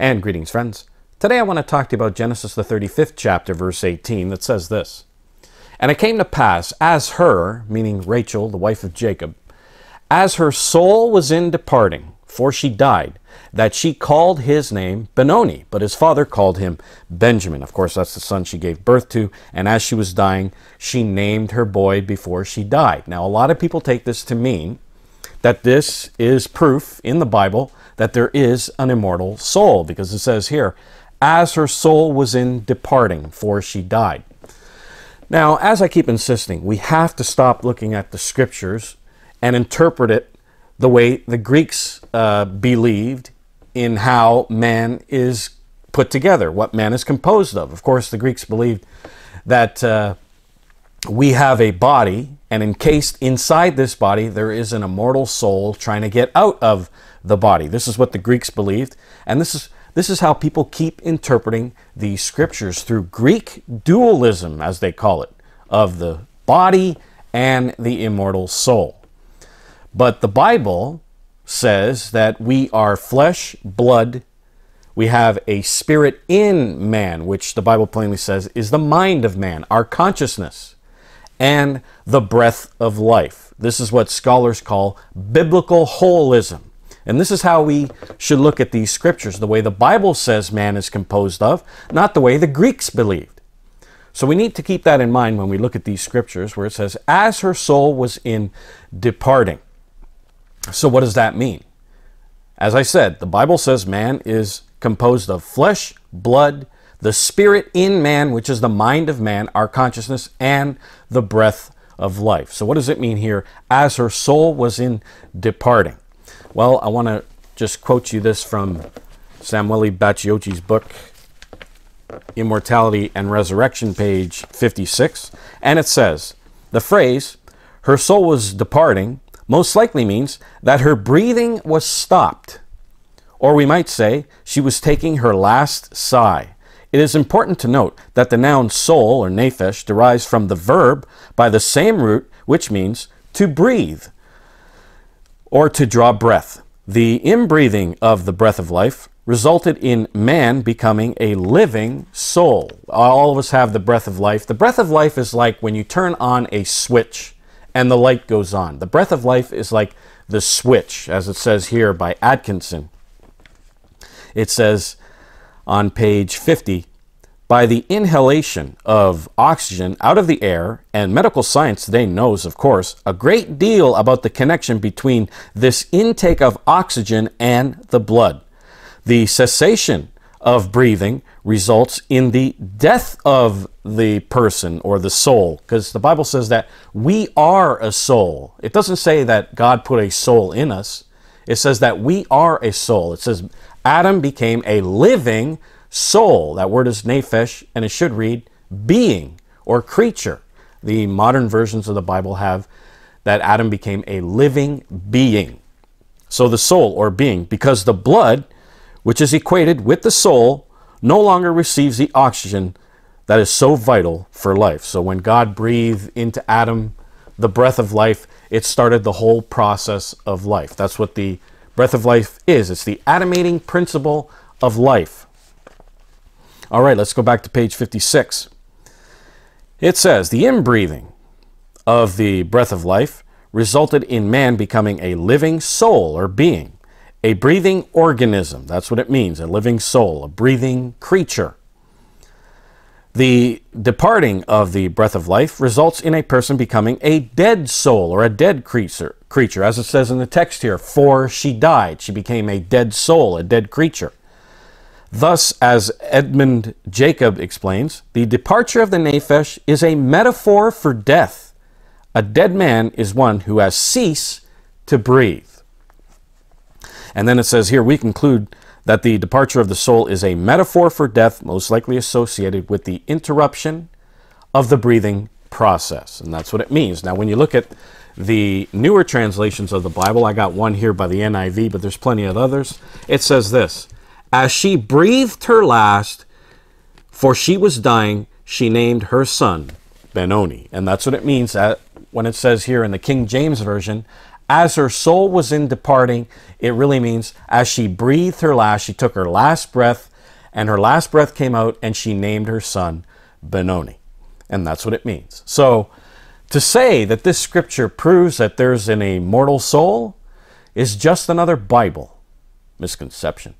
And greetings, friends. Today I want to talk to you about Genesis, the 35th chapter, verse 18, that says this And it came to pass, as her, meaning Rachel, the wife of Jacob, as her soul was in departing, for she died, that she called his name Benoni, but his father called him Benjamin. Of course, that's the son she gave birth to, and as she was dying, she named her boy before she died. Now, a lot of people take this to mean that this is proof in the Bible that there is an immortal soul, because it says here, as her soul was in departing, for she died. Now, as I keep insisting, we have to stop looking at the scriptures and interpret it the way the Greeks uh, believed in how man is put together, what man is composed of. Of course, the Greeks believed that uh, we have a body, and encased inside this body, there is an immortal soul trying to get out of the body. This is what the Greeks believed, and this is this is how people keep interpreting the scriptures through Greek dualism, as they call it, of the body and the immortal soul. But the Bible says that we are flesh, blood, we have a spirit in man, which the Bible plainly says is the mind of man, our consciousness, and the breath of life. This is what scholars call biblical holism. And this is how we should look at these scriptures, the way the Bible says man is composed of, not the way the Greeks believed. So we need to keep that in mind when we look at these scriptures where it says, as her soul was in departing. So, what does that mean? As I said, the Bible says man is composed of flesh, blood, the spirit in man, which is the mind of man, our consciousness, and the breath of life. So, what does it mean here? As her soul was in departing. Well, I want to just quote you this from Samuele Bacchiocchi's book, Immortality and Resurrection, page 56. And it says, the phrase, her soul was departing, most likely means that her breathing was stopped. Or we might say she was taking her last sigh. It is important to note that the noun soul or nephesh derives from the verb by the same root, which means to breathe or to draw breath. The inbreathing of the breath of life resulted in man becoming a living soul. All of us have the breath of life. The breath of life is like when you turn on a switch and the light goes on. The breath of life is like the switch, as it says here by Atkinson. It says on page 50 by the inhalation of oxygen out of the air, and medical science today knows, of course, a great deal about the connection between this intake of oxygen and the blood. The cessation of breathing results in the death of the person or the soul because the Bible says that we are a soul. It doesn't say that God put a soul in us. It says that we are a soul. It says Adam became a living soul. That word is nephesh and it should read being or creature. The modern versions of the Bible have that Adam became a living being. So the soul or being because the blood which is equated with the soul, no longer receives the oxygen that is so vital for life. So when God breathed into Adam the breath of life, it started the whole process of life. That's what the breath of life is. It's the animating principle of life. All right, let's go back to page 56. It says, the inbreathing of the breath of life resulted in man becoming a living soul or being a breathing organism. That's what it means, a living soul, a breathing creature. The departing of the breath of life results in a person becoming a dead soul or a dead creature, creature, as it says in the text here, for she died. She became a dead soul, a dead creature. Thus, as Edmund Jacob explains, the departure of the nephesh is a metaphor for death. A dead man is one who has ceased to breathe. And then it says here, we conclude that the departure of the soul is a metaphor for death, most likely associated with the interruption of the breathing process. And that's what it means. Now, when you look at the newer translations of the Bible, I got one here by the NIV, but there's plenty of others. It says this As she breathed her last, for she was dying, she named her son Benoni. And that's what it means that when it says here in the King James Version, as her soul was in departing, it really means as she breathed her last, she took her last breath, and her last breath came out, and she named her son Benoni. And that's what it means. So, to say that this scripture proves that there's an immortal soul is just another Bible misconception.